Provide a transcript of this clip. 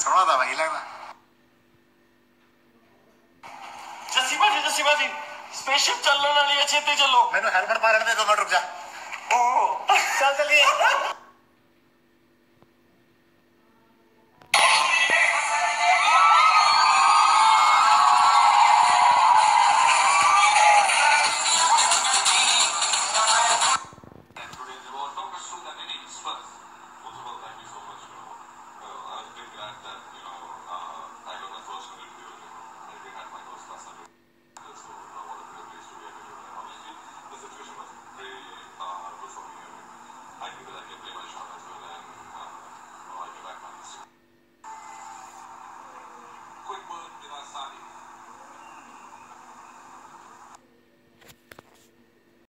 सोना था भाई लगना जस्सी बाजी जस्सी बाजी स्पेसशिप चलने ना लिया चेते चलो। मैंने हेलमेट पहन मारने दे तो मैं रुक जा। ओ चल चलिए first.